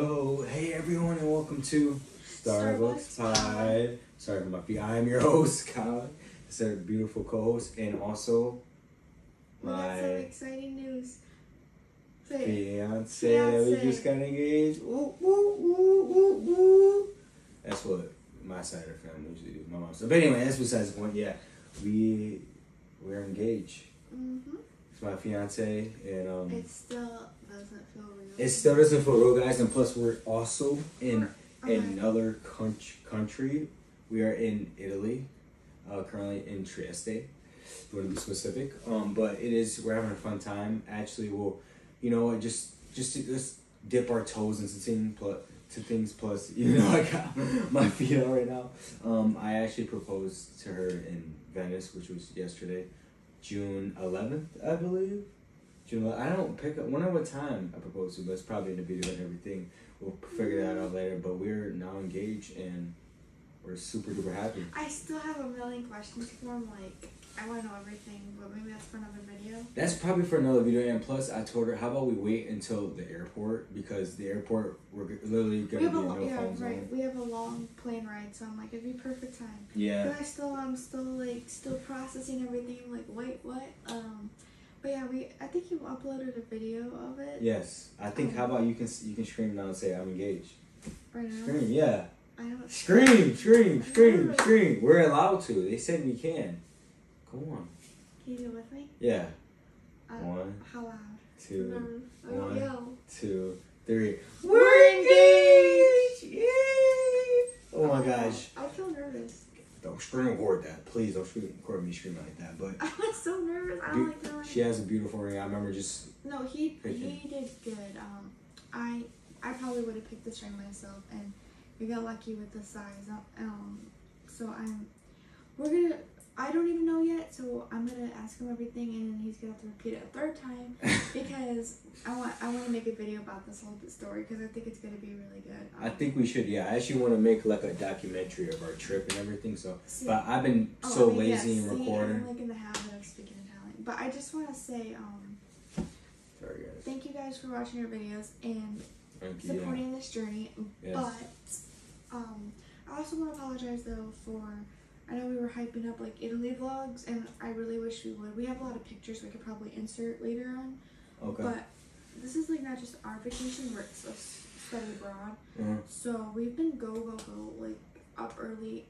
Yo, hey everyone, and welcome to Starbucks Tide. Sorry for my feet. I am your host, Kyle. Is our beautiful co-host, and also We got some my exciting news. Fiance that we just got engaged. Woo, woo, woo, woo, woo. That's what my side of the family usually do. My mom. So, but anyway, that's besides the point. Yeah, we we're engaged. Mhm. It's my fiance, and um, It still doesn't feel real. it still doesn't feel real, guys. And plus, we're also in Okay. another country. Country. We are in Italy, uh, currently in Trieste. If you want to be specific, um, but it is we're having a fun time. Actually, we'll, you know, just just to, just dip our toes into things plus to things. Plus, you know, I got my feet out right now. Um, I actually proposed to her in Venice, which was yesterday, June eleventh, I believe. June. 11th. I don't pick up. Or what time I proposed to, but it's probably in the video and everything. We'll figure that out later. But we're now engaged and we're super duper happy. I still have a million questions for him. Like, I want to know everything, but maybe that's for another video. That's probably for another video. And plus, I told her, how about we wait until the airport because the airport we're literally gonna have be a no yeah, phone zone. We have a long plane ride, so I'm like, it'd be perfect time. Yeah. But I still, I'm still like, still processing everything. I'm like, wait, what? Um, but yeah, we. I think you uploaded a video of it Yes. I think. How about you can you can scream now and say I'm engaged. right now. Scream. Yeah. I don't. Scream. Scream. Scream. Scream. We're allowed to. They said we can. Come on. Can you do it with me? Yeah. Uh, One, How loud? two, Nervous. One. yell. two, three. We're engaged! Yay! Oh my gosh. I feel nervous. Don't scream record that. Please don't scream record me screaming like that. But I was so nervous. I don't like feeling. she has a beautiful ring. I remember just No, he he did good. Um, I I probably would have picked this ring myself, and we got lucky with the size. Um, so I'm we're gonna. I don't even know yet, so I'm gonna ask him everything, and he's gonna have to repeat it a third time because I want I want to make a video about this whole story because I think it's gonna be really good. Um, I think we should. Yeah, I actually want to make like a documentary of our trip and everything. So, see- but I've been oh, so I mean, lazy yeah, recording. I'm like in the habit of speaking Italian, but I just want to say um, Sorry guys. thank you guys for watching our videos and Thank you. Supporting this journey. Yes. But um, I also want to apologize though for I know we were hyping up like Italy vlogs, and I really wish we would. We have a lot of pictures we could probably insert later on, Okay. but this is like not just our vacation; we're it's study abroad. Uh-huh. So we've been go go go like up early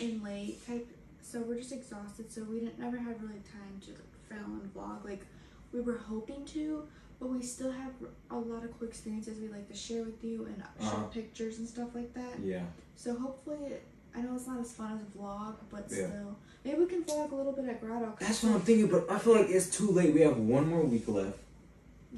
and late type. So we're just exhausted. So we didn't never had really time to like, film and vlog like we were hoping to. But we still have a lot of cool experiences we like to share with you and show Uh-huh. pictures and stuff like that. Yeah. So hopefully, I know it's not as fun as a vlog, but Yeah. still, maybe we can vlog a little bit at Grotto. That's what I'm thinking, but I feel like it's too late. We have one more week left.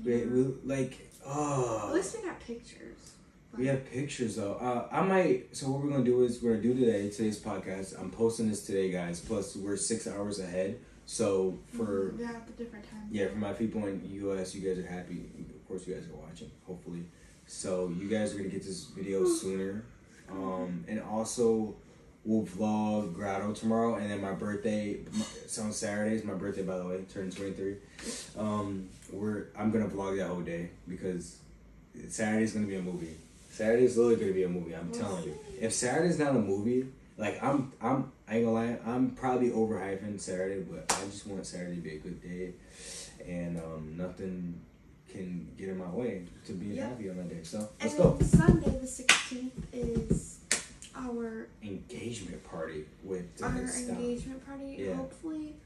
We, Yeah. we like, oh. At least we got pictures. We have pictures though. Uh, I might. So what we're gonna do is we're gonna do today today's podcast. I'm posting this today, guys. Plus we're six hours ahead. So for yeah, at the different times. yeah, for my people in U.S., you guys are happy. Of course, you guys are watching. Hopefully, so you guys are gonna get this video sooner. Um, and also we'll vlog Grotto tomorrow, and then my birthday. It's on Saturday. It's my birthday, by the way. Turning 23. Um, we're I'm gonna vlog that whole day because Saturday's gonna be a movie. Saturday's literally gonna be a movie. I'm telling you. If Saturday's not a movie, like I'm, I'm, I ain't gonna lie, I'm probably overhyping Saturday, but I just want Saturday to be a good day, and um, nothing can get in my way to being Yeah. happy on that day. So let's then go. Sunday, the 16th, is our Engagement party with our engagement party. Yeah. Hopefully,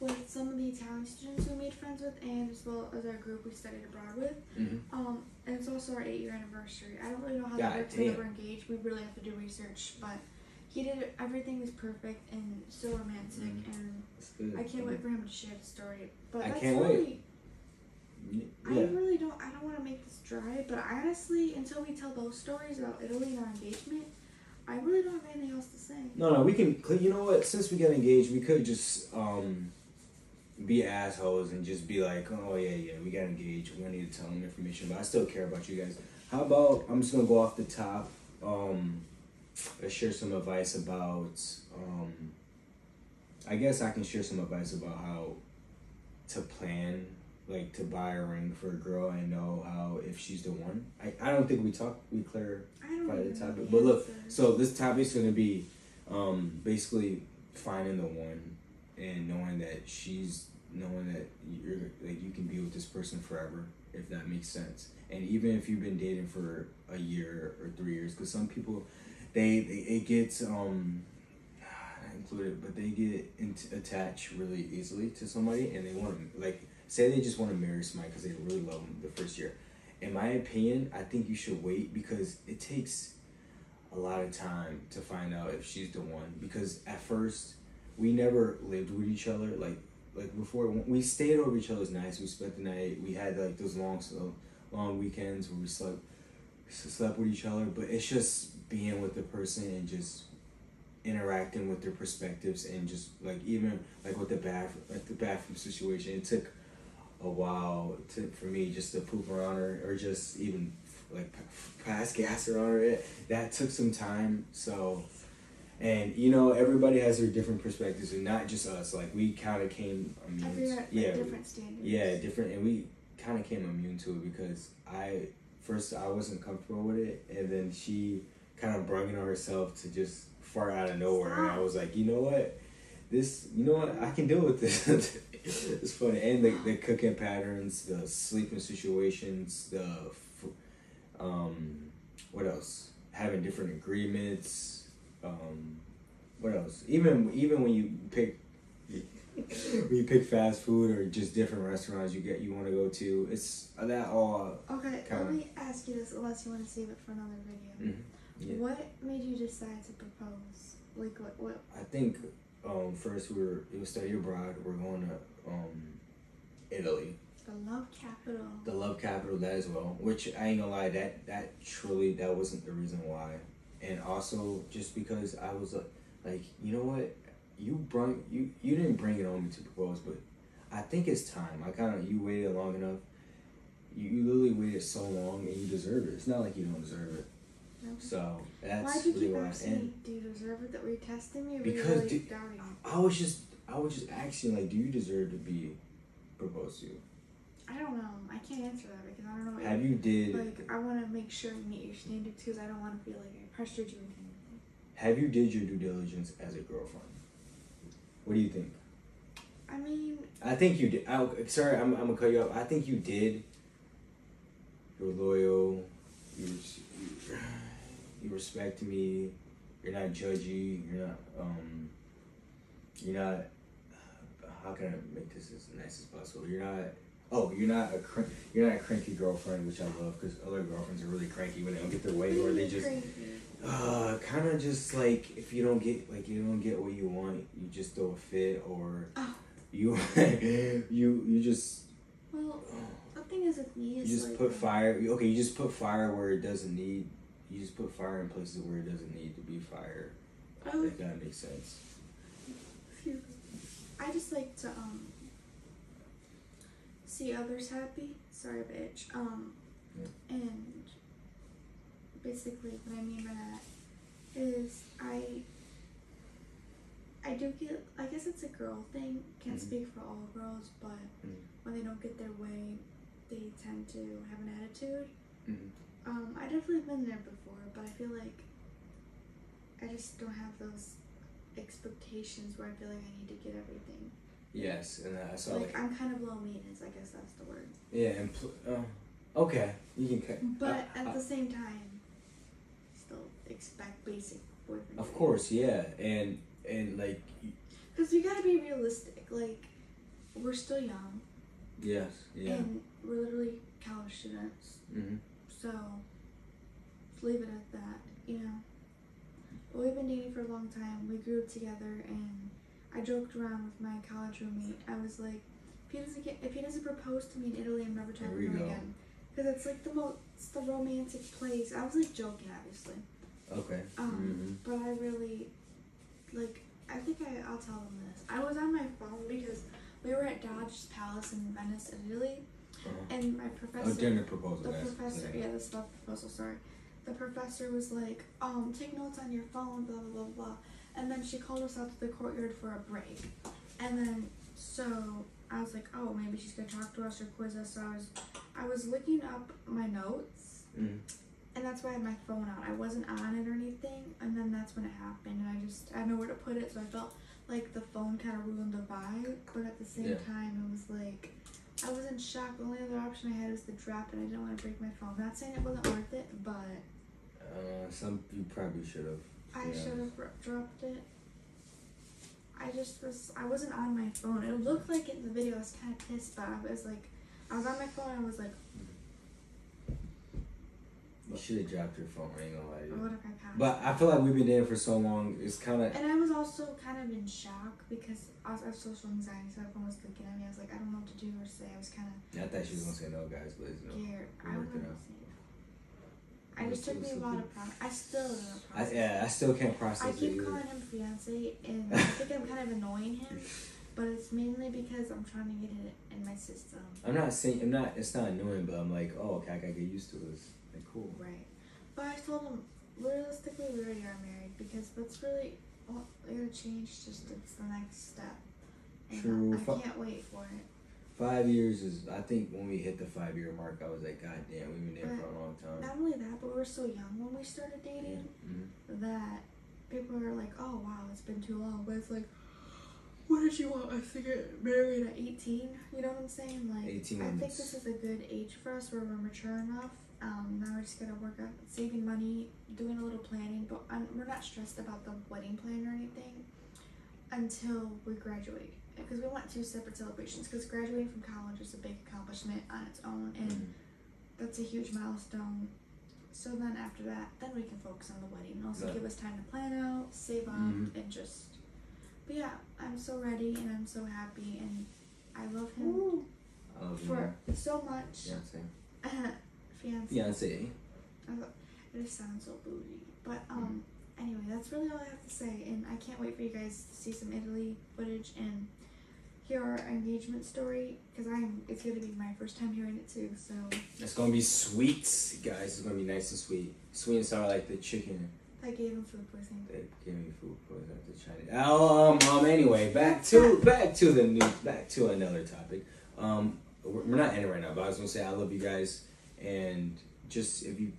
with some of the Italian students we made friends with, and as well as our group we studied abroad with. Mhm. Um, and it's also our eight year anniversary. I don't really know how God that works when we're engaged. We really have to do research, but he did it. Everything was perfect and so romantic, Mhm. and I can't wait for him to share the story. But I that's can't wait. really, I really don't. I don't want to make this dry, but honestly, until we tell those stories about Italy and our engagement, I really don't have anything else to say. No, no, we can. You know what? Since we got engaged, we could just um, be assholes and just be like, "Oh yeah, yeah, we got engaged. We don't need to tell them information." But I still care about you guys. How about I'm just gonna go off the top. Um, I share some advice about. Um, I guess I can share some advice about how to plan like to buy a ring for a girl and know how if she's the one. I, I don't think we talked we clear I don't the topic. But look, so this topic's gonna be um, basically finding the one and knowing that she's knowing that you're like you can be with this person forever if that makes sense. And even if you've been dating for a year or three years, because some people they, they it gets um not included, but they get int- attached really easily to somebody and they want to like say they just want to marry somebody because they really love them the first year. In my opinion, I think you should wait because it takes a lot of time to find out if she's the one. Because at first, we never lived with each other. Like like before, we stayed over each other's nights. We spent the night. We had like those long so long weekends where we slept slept with each other. But it's just being with the person and just interacting with their perspectives and just like even like with the bath like the bathroom situation. It took a while to for me just to poop around her or just even like pass gas around her. It, that took some time. So, and you know everybody has their different perspectives and not just us. Like we kind of came immune. Every to- at yeah, different standards. yeah, different, and we kind of came immune to it because I first I wasn't comfortable with it, and then she kind of brought it on herself to just fart out of nowhere, and I was like, you know what, this, you know what, I can deal with this. it's funny, and the, the cooking patterns, the sleeping situations, the, um, what else? Having different agreements. Um, what else? Even even when you pick when you pick fast food or just different restaurants you get you want to go to, it's that all. Okay, Kinda. let me ask you this, unless you want to save it for another video. Mhm. Yeah. What made you decide to propose? Like, what? What? I think um, first we were it was study abroad. We're going to um, Italy, The love capital. the love capital that as well. Which I ain't gonna lie, that that truly that wasn't the reason why, and also just because I was uh, like, you know what, you brought you you didn't bring it on me to propose, but I think it's time. I kind of you waited long enough. You, you literally waited so long and you deserve it. It's not like you don't deserve it. No. So that's Why'd you really keep why. And? Do you deserve it? That were you testing me? Because really I was just I was just asking like, do you deserve to be proposed to? I don't know. I can't answer that because I don't know. What Have you did Like, I want to make sure you meet your standards because I don't want to feel like I pressured you into anything. have you did your due diligence as a girlfriend? What do you think? I mean, I think you did. I, sorry, I'm, I'm gonna cut you off. I think you did. You're loyal. You you, you respect me. You're not judgy. You're not um. You're not. How can I make this as nice as possible? You're not. Oh, you're not a cr- you're not a cranky girlfriend, which I love because other girlfriends are really cranky when they don't get their way, or they just uh, kind of just like if you don't get like you don't get what you want, you just throw a fit, or Oh. you you you just Well, the thing is with me you just like, put fire. Okay, you just put fire where it doesn't need. You just put fire in places where it doesn't need to be fire. Oh, If that makes sense. Excuse me. I just like to um see others happy. Sorry, bitch. Um, Yeah. and basically what I mean by that is I I do get I guess it's a girl thing. Can't Mhm. speak for all girls, but Mhm. when they don't get their way, they tend to have an attitude. Mhm. Um, I definitely been there before, but I feel like I just don't have those expectations where I feel like I need to get everything. Yes, and I saw like like I'm kind of low maintenance, I guess that's the word. yeah, and pl- uh, okay, you can cut. But I- at I- the same time, still expect basic boyfriend. of course, yeah, and and like Because you gotta be realistic. Like, we're still young, yes, yeah. and we're literally college students. hmm So, leave it at that, you know. But we've been dating for a long time. We grew up together, and I joked around with my college roommate. I was like, if he doesn't get, if he doesn't propose to me in Italy, I'm never talking to him go. again. Because it's like the most, it's the romantic place. I was like joking, obviously. Okay. Um, but I really, like, I think I, I'll tell them this. I was on my phone because we were at Dodge's Palace in Venice, Italy, uh and my Oh, professor. dinner proposal. The professor, yeah, the stuff proposal, sorry. The professor was like, um, take notes on your phone, blah, blah, blah, blah. And then she called us out to the courtyard for a break. And then, so, I was like, oh, maybe she's gonna talk to us or quiz us. So I was, I was looking up my notes, Mhm. and that's why I had my phone out. I wasn't on it or anything, and then that's when it happened, and I just I know where to put it, so I felt like the phone kind of ruined the vibe. But at the same Yeah. time, it was like. I was in shock. The only other option I had was to drop it. I didn't want to break my phone. Not saying it wasn't worth it, but Uh, some you probably should have. I should have dropped it. I just was. I wasn't on my phone. It looked like in the video I was kind of pissed, but I was like, I was on my phone. and I was like, You should have dropped your phone. I ain't gonna lie to you. what if I passed? But I feel like we've been dating for so long. It's kind of and I was also kind of in shock because I, was, I have social anxiety, so everyone was looking at me. I was like, I don't know what to do or say. I was kind of Yeah, I thought she was gonna say no, guys, but it's no. scared. I wouldn't out. say. I just took me a while to process. I still don't know. I, yeah, I still can't process I keep either. calling him fiance, and I think I'm kind of annoying him, but it's mainly because I'm trying to get it in my system. I'm not saying I'm not. It's not annoying, but I'm like, oh, okay, I gotta get used to this. Like, cool. Right. But I told him, realistically, we already are married because that's really all gotta change. Just it's the next step. And True. I, I can't wait for it. Five years is. I think when we hit the five year mark, I was like, God damn, we've been dating for a long time. Not only that, but we were so young when we started dating Mhm. that people were like, "Oh wow, it's been too long." But it's like, what did you want us to get married at 18? You know what I'm saying? Like, 18 I think this is a good age for us where we're mature enough. Um, now we're just gonna work on saving money, doing a little planning, but i we're not stressed about the wedding plan or anything until we graduate. Because we want two separate celebrations. Because graduating from college is a big accomplishment on its own, and Mhm. that's a huge milestone. So then after that, then we can focus on the wedding and also Yeah. give us time to plan out, save up, Mhm. and just. But yeah, I'm so ready and I'm so happy and I love him I love you, for man. so much. Fiance. Fiance. Fiance. I thought- It just sounds so bougie. But um, anyway, that's really all I have to say, and I can't wait for you guys to see some Italy footage and hear our engagement story because I'm. It's gonna be my first time hearing it too. So It's gonna be sweet, guys. It's gonna be nice and sweet. Sweet and sour like the chicken. I gave him food poisoning. They gave me food poisoning the Chinese. Um, um. Anyway, back to back to the new back to another topic. Um, we're, we're not ending right now, but I was gonna say I love you guys, and just if you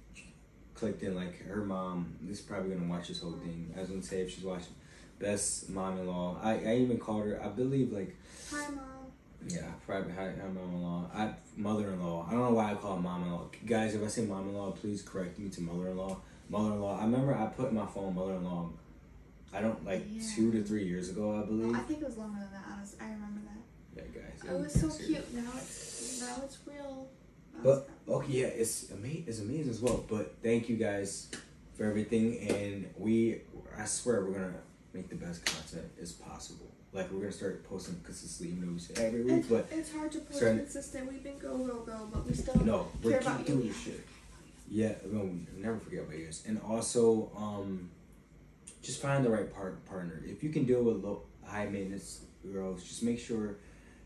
clicked in, like her mom, this is probably gonna watch this whole thing. I was gonna say if she's watching, best mom-in-law. I I even called her. I believe like Hi, mom. yeah, private hi, hi mom-in-law. I mother-in-law. I don't know why I call it mom-in-law. Guys, if I say mom-in-law, please correct me to mother-in-law. Mother-in-law. I remember I put my phone mother-in-law. I don't like Yeah. two to three years ago, I believe. I think it was longer than that. Honestly, I remember that. yeah, guys. Oh, it was so cute. Now it's now it's real. Now But it's- okay, oh, yeah, it's ama- it's amazing as well. But thank you guys for everything, and we, I swear, we're gonna make the best content as possible. Like we're gonna start posting consistently, even though we say every week, it's, but it's hard to post Starting- consistent. We've been go go go, but we still no, we're care keep about doing you. this shit. Yeah, no, we never forget about yours. And also, um, just find the right part partner. If you can deal with low high maintenance girls, just make sure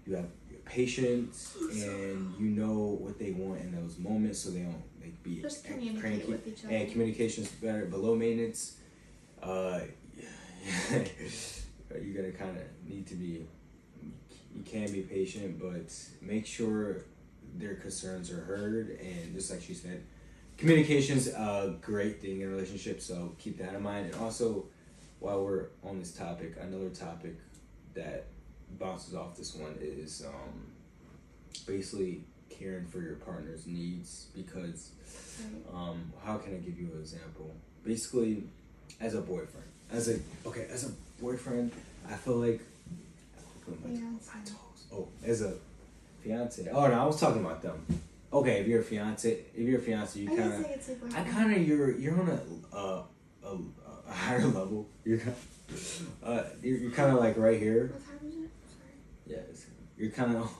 you have patience and you know what they want in those moments, so they don't like be Just cranky. with each other. And communication's better. Below maintenance, uh, you gotta kind of need to be. You can be patient, but make sure their concerns are heard. And just like she said, communication's a great thing in a relationship. So keep that in mind. And also, while we're on this topic, another topic that bounces off this one is um, basically caring for your partner's needs because um, how can I give you an example? Basically, as a boyfriend, as a okay, as a boyfriend, I feel like toes. Oh, as a fiance. Oh no, I was talking about them. Okay, if you're a fiance, if you're a fiance, you kind of. I I kind of you're you're on a uh, a, a higher level. You're kind uh you're, you're kind of like right here. What time is it? Sorry. Yes, you're kind of.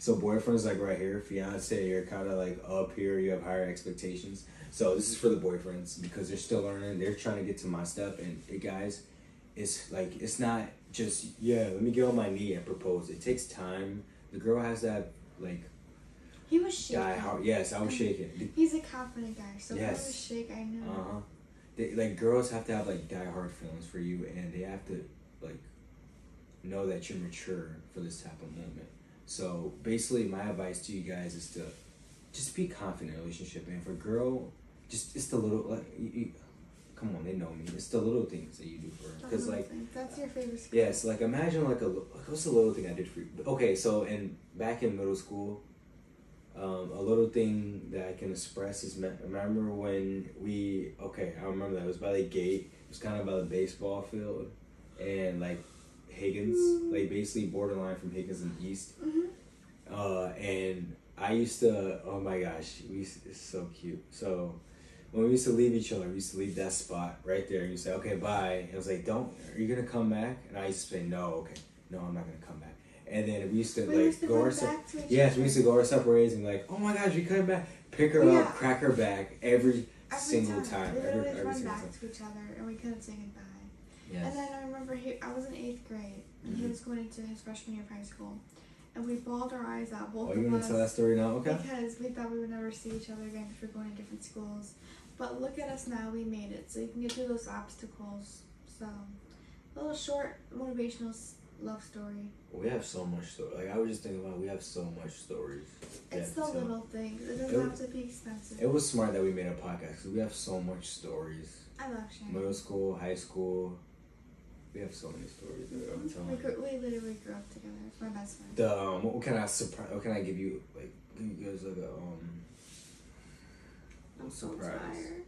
So boyfriend's like right here, fiance you're kind of like up here. You have higher expectations. So this is for the boyfriends because they're still learning. They're trying to get to my stuff, and it, guys, it's like it's not just yeah. Let me get on my knee and propose. It takes time. The girl has that like He was shaking. die hard. Yes, I was shaking. He's a confident guy, so Yes. he was shake, I knew. Uh huh. They, like girls have to have like die hard feelings for you, and they have to like know that you're mature for this type of moment. So basically, my advice to you guys is to just be confident in a relationship. And for a girl, just it's the little like you, you, come on, they know me. It's the little things that you do for her. Because like that's your favorite skill. Yes, like imagine like a like, what's the little thing I did for you? Okay, so in back in middle school, um, a little thing that I can express is me- remember when we okay I remember that it was by the gate. It was kind of by the baseball field, and like Higgins, like basically borderline from Higgins and East. Mhm. Uh, and I used to oh my gosh, we it's so cute. So when we used to leave each other, we used to leave that spot right there. And you say, okay, bye. And I was like, don't, are you gonna come back? And I used to say, no, okay, no, I'm not gonna come back. And then we used to We like used to go our se- to yes, we used to go our separate ways and be like, oh my gosh, you come back, pick her Yeah. up, crack her back every, Every single time, We every, every run single back time. to each other and we couldn't say goodbye. Yes. And then I remember he, I was in eighth grade and he Mhm. was going into his freshman year of high school, and we bawled our eyes out, both Oh, you of want to tell that story now? Okay. because we thought we would never see each other again because we're going to different schools. But look at us now, we made it. So you can get through those obstacles. So, a little short motivational love story. We have so much story. Like I was just thinking about, we have so much stories. It's the little things. It doesn't It- have to be expensive. It was smart that we made a podcast because we have so much stories. I love sharing. Middle school, high school, we have so many stories that I'm telling We, grew, we literally grew up together. It's my best friend. The um, what can I surprise? What can I give you? Like, give you guys like a um. I'm so surprise. tired.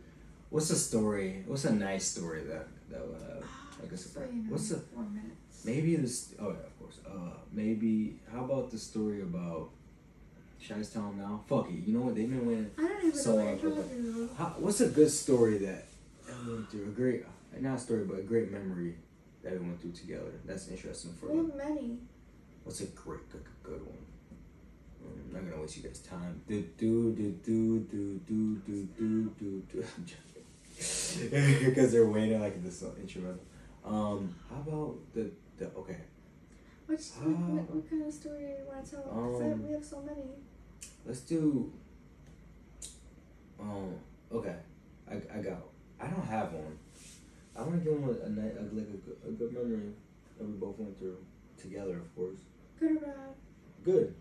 What's a story? What's a nice story that that would have like a So, surprise? you know, What's the four minutes. maybe this? Oh yeah, of course. Uh, maybe how about the story about? Should I just tell them now? Fuck it. You know what? They've been waiting. I don't even So, know uh, what about. How, what's a good story that we went through? A great, not a story, but a great memory that we went through together. That's interesting for We you. have many. What's a great, good, good one? I'm not gonna waste you guys' time. Do do do do do do do do do do. I'm joking. Because they're waiting like this instrumental. Um, how about the the okay? Which Uh, what, what kind of story do you want to tell? um, we have so many. Let's do. Um. Okay. I, I got. I don't have one. I want to give them a, a, night, a like a, good- a good memory that we both went through together, of course. Good or bad? Good.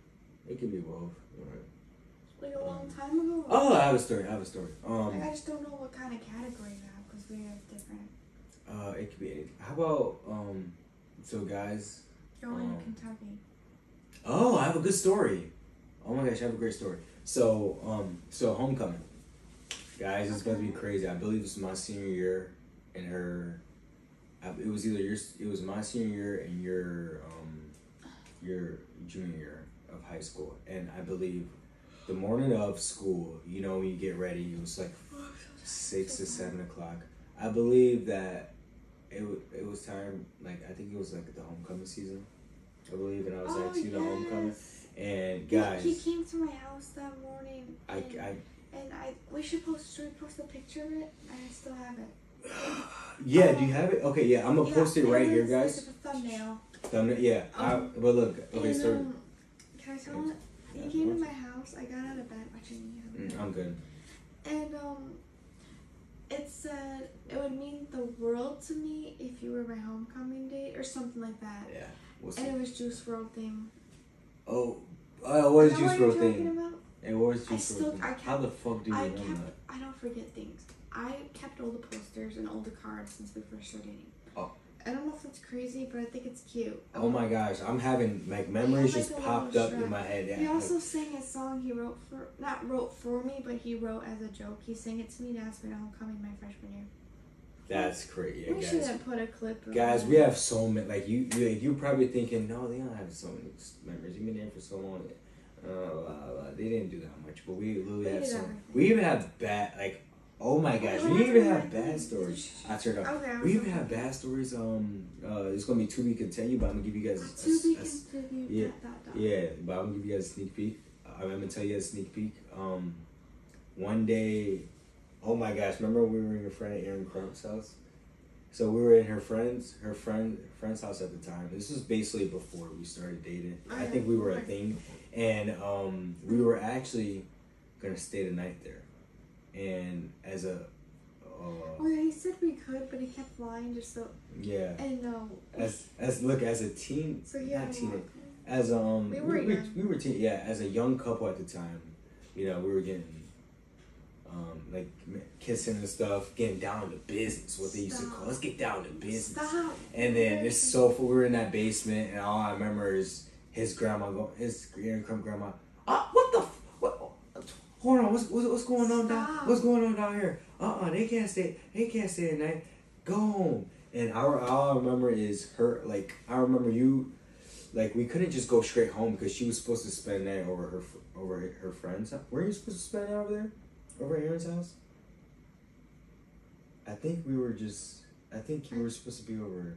It could be both. Alright. Like a long time ago? Oh, I have a story. I have a story. Um, Like, Um. I just don't know what kind of category you have because we have different. Uh. It could be anything. How about um. So guys. Going Um, to Kentucky. Oh, I have a good story. Oh my gosh, I have a great story. So um. So homecoming. Guys, it's about to be crazy. I believe is my senior year, and her. It was either your. It was my senior year and your um, your junior year of high school, and I believe the morning of school. You know, when you get ready, it was like six to seven o'clock. I believe that it it was time. Like I think it was like the homecoming season. I believe, and I was oh, like, you know, homecoming. And guys, He, came to my house that morning. I, and, I and I we should post should we post a picture of it? I still have it. yeah. Do you have it? Okay, yeah. I'm gonna Yeah, post it right here, guys. Thumbnail. Thumbnail, yeah. I, Um, but look, okay, and, um, can I tell it? Yeah, He came to my house. I got out of bed watching you. Mm, I'm good. And um, it said it would mean the world to me if you were my homecoming date or something like that. Yeah. We'll And it was Juice WRLD theme. Oh, I always Juice what you're WRLD talking thing? about? It was I Juice still- WRLD thing. I kept- How the fuck do you I remember kept. that? I don't forget things. I kept all the posters and all the cards since we first started dating. Oh. I don't know if that's crazy, but I think it's cute. Oh my gosh, I'm having like memories just popped up in my head. He like- also sang a song he wrote for not wrote for me, but he wrote as a joke. He sang it to me to ask me to homecoming my freshman year. that's crazy, yeah, we guys. shouldn't put a clip. of Guys, we have so many. Like you, you like, you're probably thinking, no, they don't have so many memories. You've been there for so long. Uh, blah, blah. They didn't do that much, but we literally have some. everything. We even have bad, like, oh my gosh, we even have bad stories. I turned off. Okay. We even have bad stories. Um, uh, it's gonna be to be continued, but I'm gonna give you guys. a- To be continued. yeah, dot, dot, dot. yeah, but I'm gonna give you guys a sneak peek. I'm gonna tell you a sneak peek. Um, one day, oh my gosh, remember we were in your friend Erin Crump's house? So we were in her friend's her friend friend's house at the time. This was basically before we started dating. I think we were a thing, and um, we were actually gonna stay the night there. And as a Oh yeah, he said we could, but he kept lying just so. yeah. And no. As as look as a teen, so yeah. not teen, as um We were we, we, we were teen, yeah as a young couple at the time, you know we were getting. Um, like kissing and stuff, getting down to business. What they used to call. Let's get down to business. Stop. And then it's so we were in that basement, and all I remember is his grandma go, his grand grandma. Ah, what the f- what? Hold on, what's what's, what's going on down? What's going on down here? Uh uh they can't stay. They can't stay at night. Go home. And our all I remember is her like I remember you, like we couldn't just go straight home because she was supposed to spend the night over her over her- her friend's house. Were you supposed to spend the night over there, over at Aaron's house? I think we were just. I think you were supposed to be over.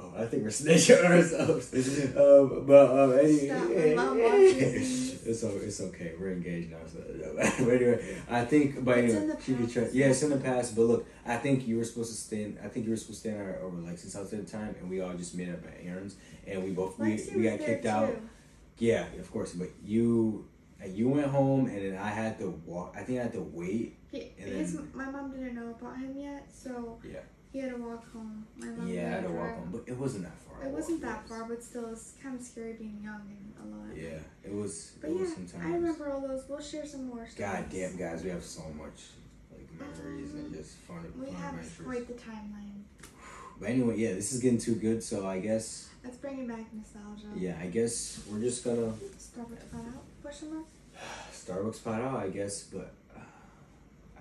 Oh, I think we're snitching on ourselves. um, but um, anyway, Stop, my mom watches. it's it's okay. We're engaged now, so but anyway, I think. But anyway, in the she could past. try. Yeah, it's in the past. But look, I think you were supposed to stay. In, I think you were supposed to stay in our over Lexi's house at the time, and we all just met up at Aaron's, and we both we, Lexi we was got kicked out. Yeah, of course. But you. You went home and then I had to walk. I think I had to wait. He, his, then- my mom didn't know about him yet, so Yeah. He had to walk home. My mom Yeah, I had to walk home, but it wasn't that far. It wasn't that far, but still, it's kind of scary being young and alone. Yeah, it was. But it was yeah, sometimes. I remember all those. We'll share some more. God damn, guys, we have so much like memories and um, just fun, We fun have adventures. quite the timeline. But anyway, yeah, this is getting too good, so I guess, Let's bring it back nostalgia. yeah, I guess we're just gonna Starbucks flat out? Question mark? Starbucks pod out, I guess. But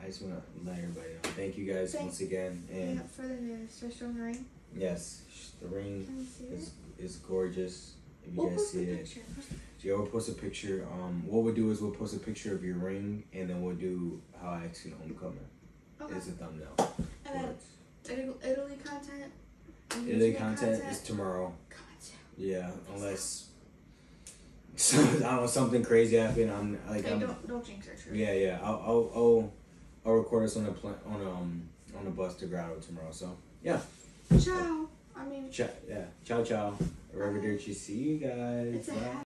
I just wanna let everybody know. Thank you guys Thank- once again, and yeah, for the. Just ring. yes, the ring Can you see is it? is gorgeous. If you We'll guys post see it, picture. Yeah, we'll post a picture. Um, what we'll do is we'll post a picture of your ring, and then we'll do how I to homecoming. Okay. It's a thumbnail. And then Italy, content. Italy YouTube content is tomorrow. Content. Yeah, unless so, I don't know something crazy happened. I'm like Hey, I'm. don't don't jinx our truth. Yeah, yeah. I'll I'll I'll, I'll record us on a on a, um on a bus to Grotto tomorrow. So yeah, Ciao. I mean, ciao. Yeah, ciao ciao. Arrivederci. See you guys. it's a Bye. happy.